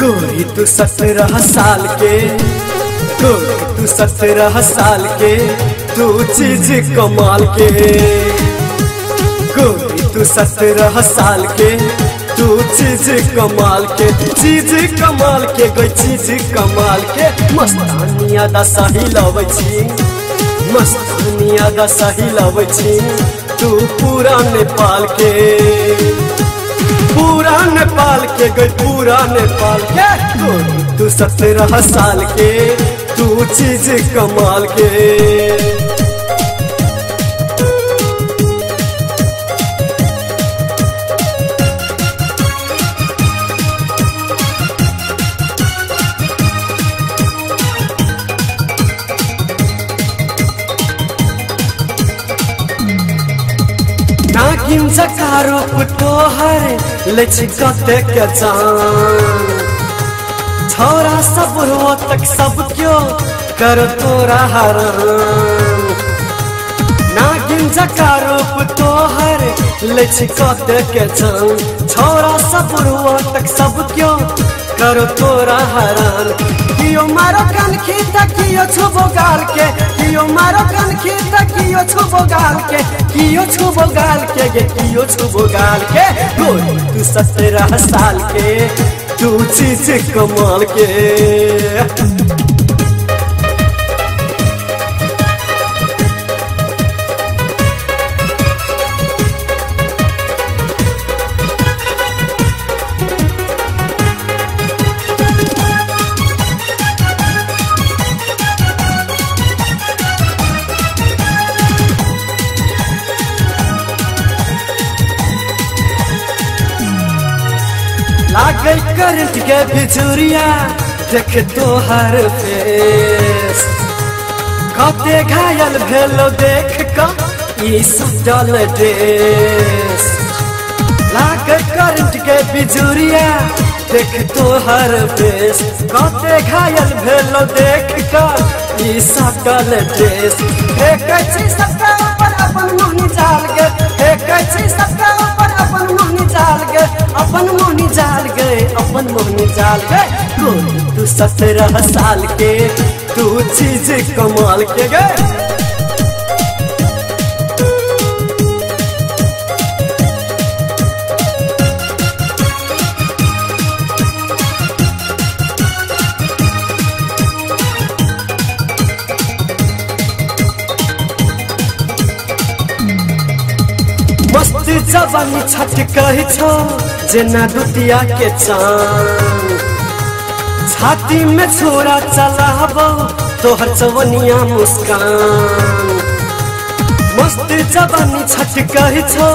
तू सत्रह साल के गोरी तू सत्रह साल के, तू चीज़ कमाल के। गोरी तू सत्रह साल के, तू चीज़ कमाल के, चीज़ कमाल के, गई चीज़ कमाल के। मस्तानिया दा सही लबै छी, मस्तानिया दा सही लबै छी, तू पूरा नेपाल के। पूरा नेपाल के गई, पूरा नेपाल के। तू सत्रह साल के, तू चीज़ कमाल के। नागिन जका रूप तोहर लचकते के जान छोरा सब हो तक सब क्यों कर तोरा हरान नागिन जका रूप तोहर लचकते के जान छोरा सब हो तक सब क्यों कर तोरा हरान। कियो मारो कान तक कियो छुबो गाल के कियो मारो कान तक कियो छुबो गाल के कियो छुबो गाल के गे, कियो छुबो गाल के गोरी तू सत्रह साल के तू चीज़ कमाल के लागे करंट के बिजुरिया देख तोहर फेस। कते घायल भेलो देख क ई सुतल ड्रेस लागे करंट के बिजुरिया देख तोहर फेस। कते घायल भेलो देख क ई सटल ड्रेस एक छी सबका ऊपर अपन मुँह निचाल के एक छी सबका निचाल गए अपन मोहनी चाल गए। तू सत्रह साल के, तू चीज़ कमाल के गए। जवानी छठ कही छो जेना दुतिया के चाँद। छाती में छोरा चलाब, तोहर चवनिया मुस्कान। मस्त जवानी छठ कही छो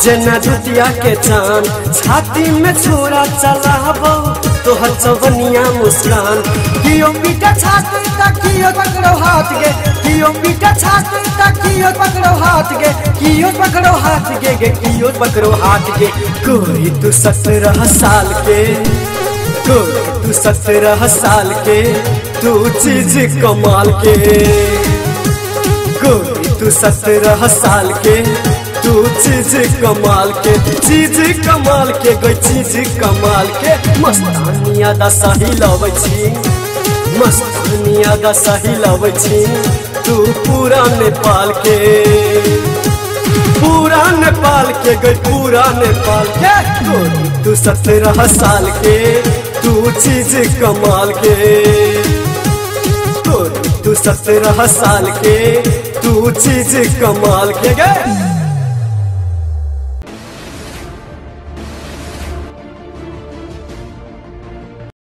जेना दुतिया के चाँद। छाती में छोरा चलाबो तोहर चवनिया मुस्कान। कियो पीटा छाती तक कियो पकड़ो हाथ गे, कियो पीटा छाती तक कियो पकड़ो हाथ गे, कियो पकड़ो हाथ गे गे, कियो पकड़ो हाथ गे। कोई तू सत्रह साल के, कोई तू सत्रह साल के, तू चीज़ कमाल के। कोई तू सत्रह साल के तू चीज़ कमाल के, चीज़ कमाल के, गई चीज़ कमाल के। मस्तानिया दा सही लबै छी मस्तानिया दा सही लबै छी। तू पूरा नेपाल के, पूरा नेपाल के, गई पूरा नेपाल के। तू सत्रह साल के, तू चीज़ कमाल के। तू सत्रह साल के, तू चीज़ कमाल के गे